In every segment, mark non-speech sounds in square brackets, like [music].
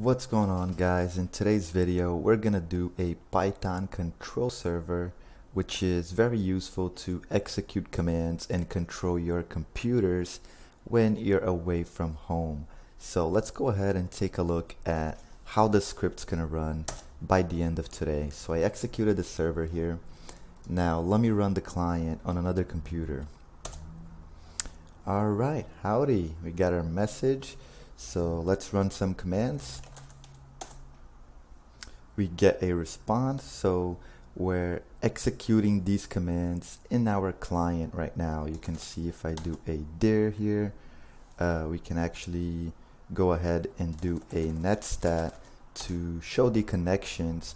What's going on guys? In today's video we're gonna do a Python control server which is very useful to execute commands and control your computers when you're away from home. So let's go ahead and take a look at how the script's gonna run by the end of today. So I executed the server here. Now let me run the client on another computer. Alright, howdy. We got our message. So let's run some commands. We get a response. So we're executing these commands in our client right now. You can see if I do a dir here, uh, we can actually go ahead and do a netstat to show the connections.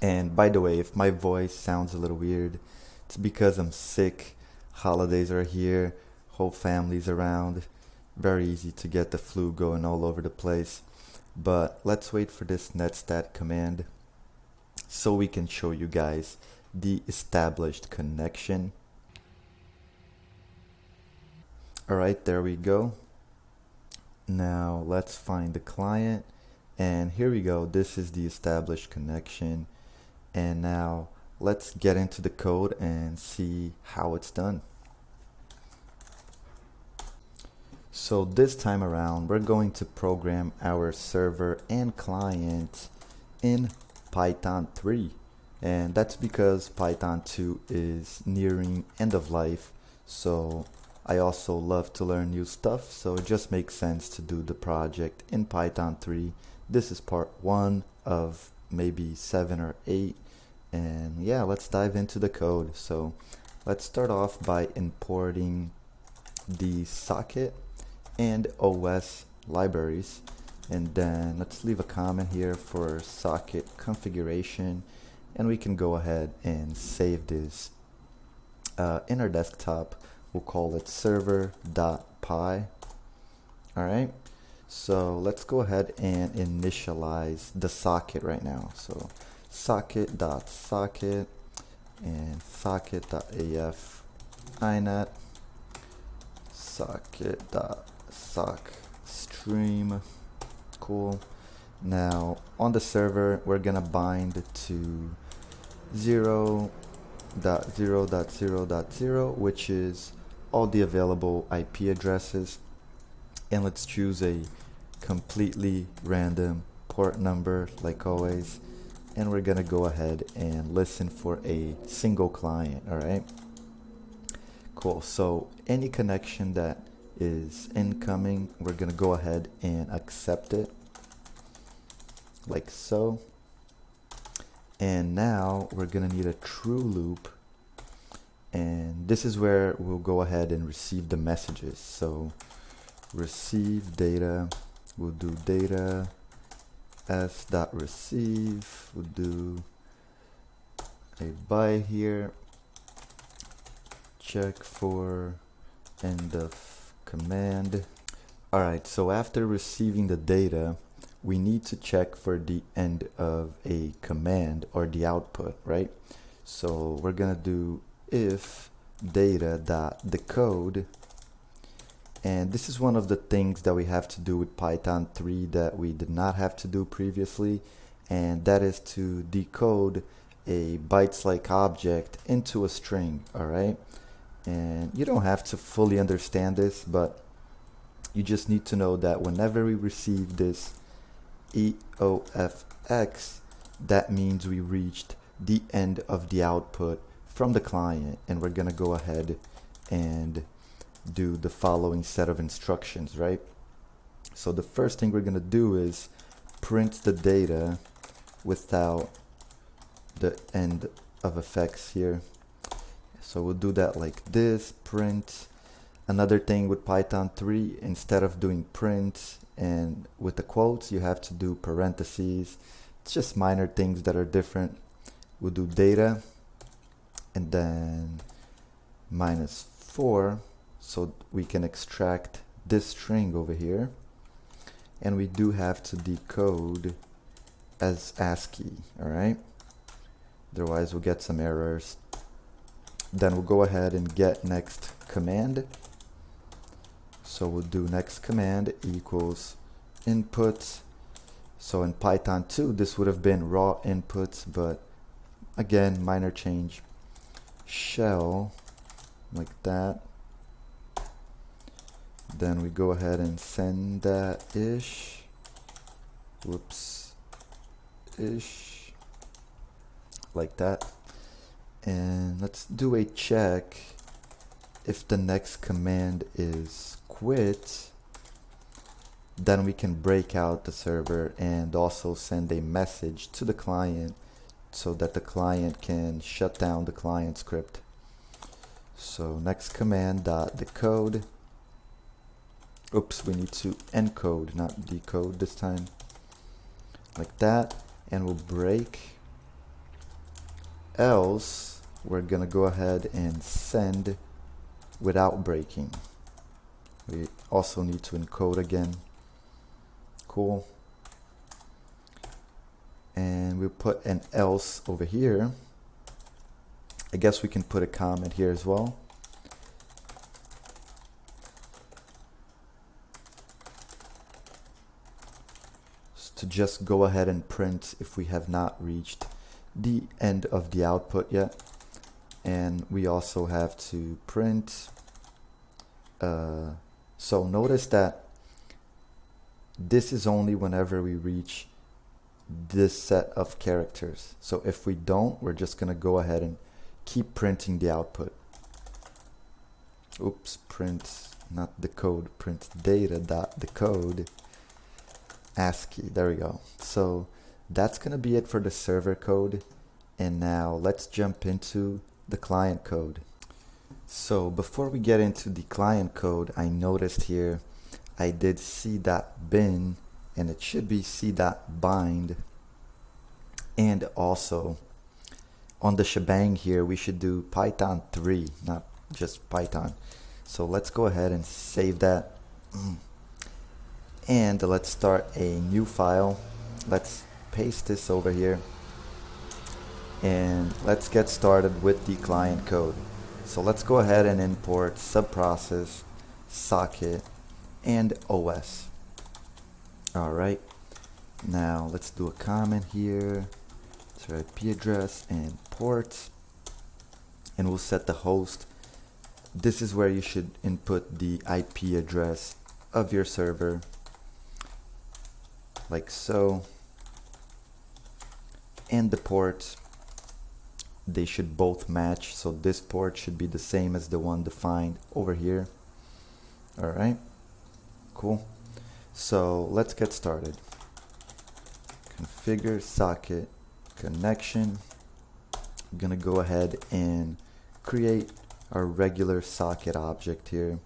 And by the way, if my voice sounds a little weird, it's because I'm sick. Holidays are here, whole family's around. Very easy to get the flu going all over the place. But let's wait for this netstat command so we can show you guys the established connection. Alright, there we go. Now let's find the client and here we go. This is the established connection and now let's get into the code and see how it's done. So this time around, we're going to program our server and client in Python 3. And that's because Python 2 is nearing end of life. So I also love to learn new stuff. So it just makes sense to do the project in Python 3. This is part one of maybe seven or eight. And yeah, let's dive into the code. So let's start off by importing the socket and OS libraries. And then let's leave a comment here for socket configuration. And we can go ahead and save this. Uh, in our desktop we'll call it server.py alright so let's go ahead and initialize the socket right now. So socket.socket .socket and socket.af inet socket.sock stream. Cool. Now on the server we're gonna bind to 0 dot 0 dot 0 dot 0 which is all the available IP addresses. And let's choose a completely random port number like always. And we're gonna go ahead and listen for a single client alright cool. So any connection that is incoming we're gonna go ahead and accept it like so. And now we're gonna need a true loop and this is where we'll go ahead and receive the messages. So receive data we'll do data s dot receive we'll do a by here check for end of command. Alright, so after receiving the data, we need to check for the end of a command or the output, right? So we're gonna do if data and this is one of the things that we have to do with Python 3 that we did not have to do previously and that is to decode a bytes like object into a string all right and you don't have to fully understand this but you just need to know that whenever we receive this EOFX that means we reached the end of the output from the client and we're gonna go ahead and do the following set of instructions right? So the first thing we're gonna do is print the data without the end of effects here so we'll do that like this, print. Another thing with Python 3, instead of doing print and with the quotes, you have to do parentheses. It's just minor things that are different. We'll do data and then minus 4 so we can extract this string over here and we do have to decode as ASCII alright otherwise we'll get some errors then we'll go ahead and get next command. So we'll do next command equals input So in Python 2, this would have been raw inputs, but again, minor change. Shell, like that. Then we go ahead and send that ish. Whoops. Ish. Like that. And let's do a check if the next command is quit then we can break out the server and also send a message to the client so that the client can shut down the client script. So next command dot decode. Oops, we need to encode, not decode this time. Like that, and we'll break. Else, we're gonna go ahead and send without breaking. We also need to encode again. Cool. And we'll put an else over here. I guess we can put a comment here as well. to just go ahead and print if we have not reached the end of the output yet and we also have to print uh, so notice that this is only whenever we reach this set of characters. So if we don't, we're just going to go ahead and keep printing the output. Oops, print, not the code, print data dot the code. ASCII. There we go. So that's going to be it for the server code. And now let's jump into the client code. So before we get into the client code, I noticed here I did c.bin and it should be c.bind and also on the shebang here we should do python 3 not just python so let's go ahead and save that [clears throat] and let's start a new file let's paste this over here and let's get started with the client code so let's go ahead and import subprocess socket and OS. Alright, now let's do a comment here. Our IP address and port. And we'll set the host. This is where you should input the IP address of your server. Like so. And the port. They should both match. So this port should be the same as the one defined over here. Alright. Cool. So let's get started. Configure socket connection. I'm gonna go ahead and create our regular socket object here.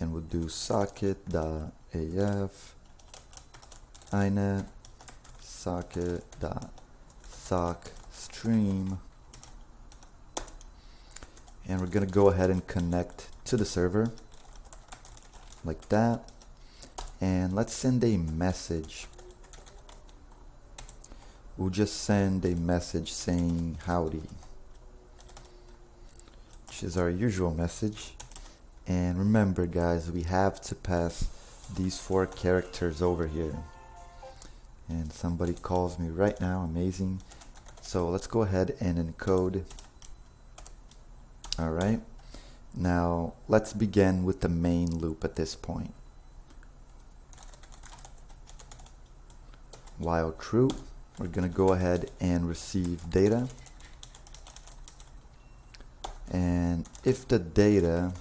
And we'll do socket.af inet socket.sock stream. And we're gonna go ahead and connect to the server like that. And let's send a message. We'll just send a message saying howdy which is our usual message. And remember guys we have to pass these four characters over here. And somebody calls me right now amazing so let's go ahead and encode alright now let's begin with the main loop at this point. While true, we're going to go ahead and receive data. And if the data,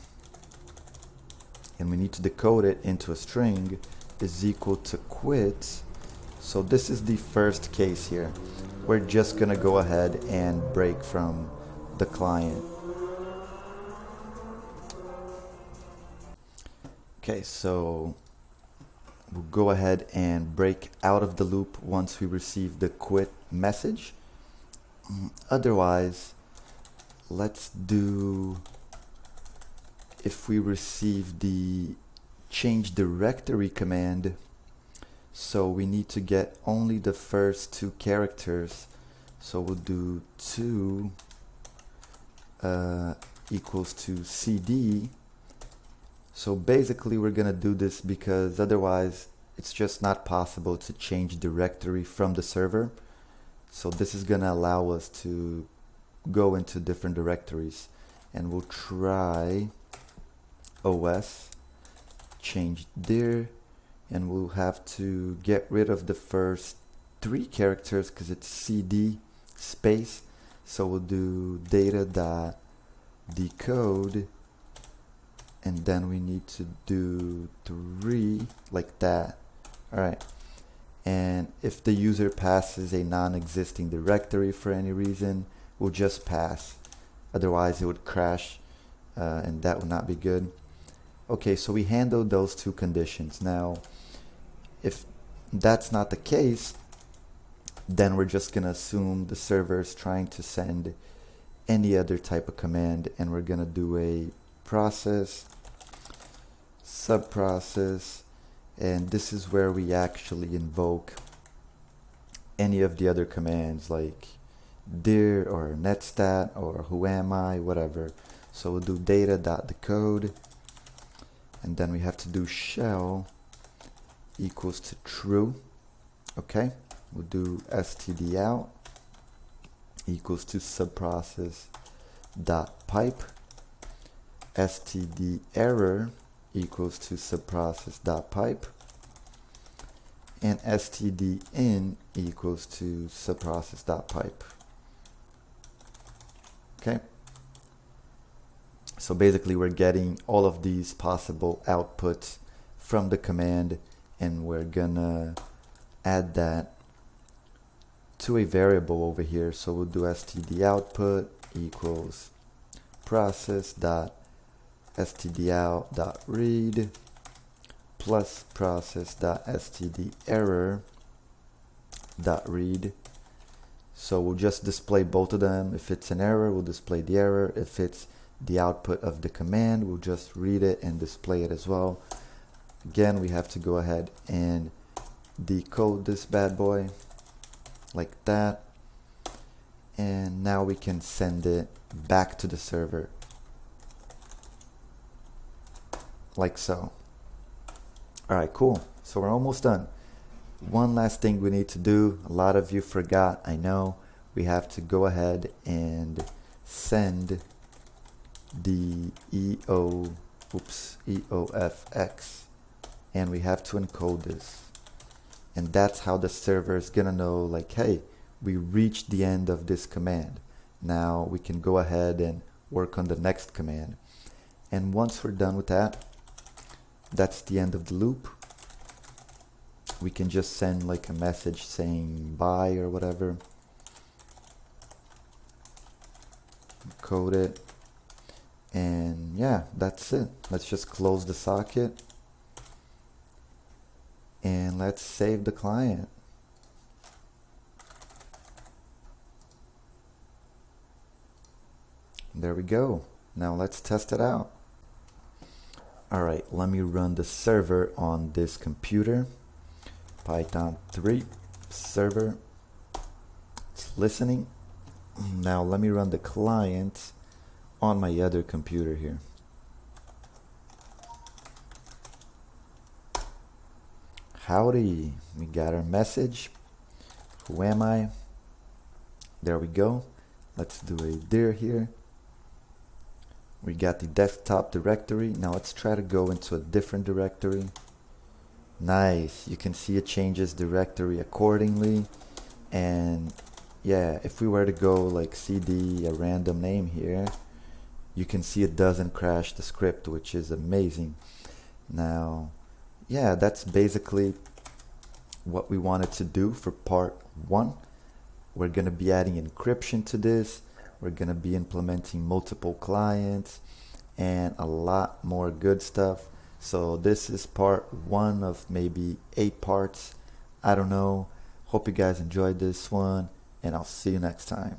and we need to decode it into a string, is equal to quit, so this is the first case here. We're just going to go ahead and break from the client. Okay, so we'll go ahead and break out of the loop once we receive the quit message. Otherwise, let's do if we receive the change directory command so we need to get only the first two characters. So we'll do 2 uh, equals to cd so basically we're gonna do this because otherwise it's just not possible to change directory from the server. So this is going to allow us to go into different directories. And we'll try OS, change dir, and we'll have to get rid of the first three characters because it's CD space. So we'll do data dot decode. And then we need to do three like that. All right and if the user passes a non-existing directory for any reason we'll just pass. Otherwise it would crash uh, and that would not be good okay so we handled those two conditions. Now if that's not the case then we're just gonna assume the server is trying to send any other type of command and we're gonna do a process subprocess and this is where we actually invoke any of the other commands like dir or netstat or who am I whatever. So we'll do data data.decode and then we have to do shell equals to true. Okay we'll do std out equals to subprocess dot pipe. Std error equals to subprocess dot pipe. And std in equals to subprocess dot pipe. Okay so basically we're getting all of these possible outputs from the command and we're gonna add that to a variable over here. So we'll do std output equals process dot std out dot read plus process dot std error dot read. So we'll just display both of them. If it's an error we'll display the error. If it's the output of the command. We'll just read it and display it as well. Again we have to go ahead and decode this bad boy like that. And now we can send it back to the server like so. Alright cool. So we're almost done. One last thing we need to do. A lot of you forgot I know. We have to go ahead and send the EO oops EOFX and we have to encode this. And that's how the server is gonna know like hey we reached the end of this command. Now we can go ahead and work on the next command. And once we're done with that that's the end of the loop. We can just send like a message saying bye or whatever. Code it and yeah that's it let's just close the socket and let's save the client. There we go. Now let's test it out. Alright, let me run the server on this computer. Python 3 server. It's listening. Now let me run the client on my other computer here. Howdy, we got our message. Who am I? There we go. Let's do a dir here. We got the desktop directory. Now let's try to go into a different directory. Nice. You can see it changes directory accordingly. And yeah, if we were to go like cd a random name here, you can see it doesn't crash the script, which is amazing. Now, yeah, that's basically what we wanted to do for part one. We're going to be adding encryption to this. We're going to be implementing multiple clients and a lot more good stuff. So this is part one of maybe eight parts. I don't know. Hope you guys enjoyed this one and I'll see you next time.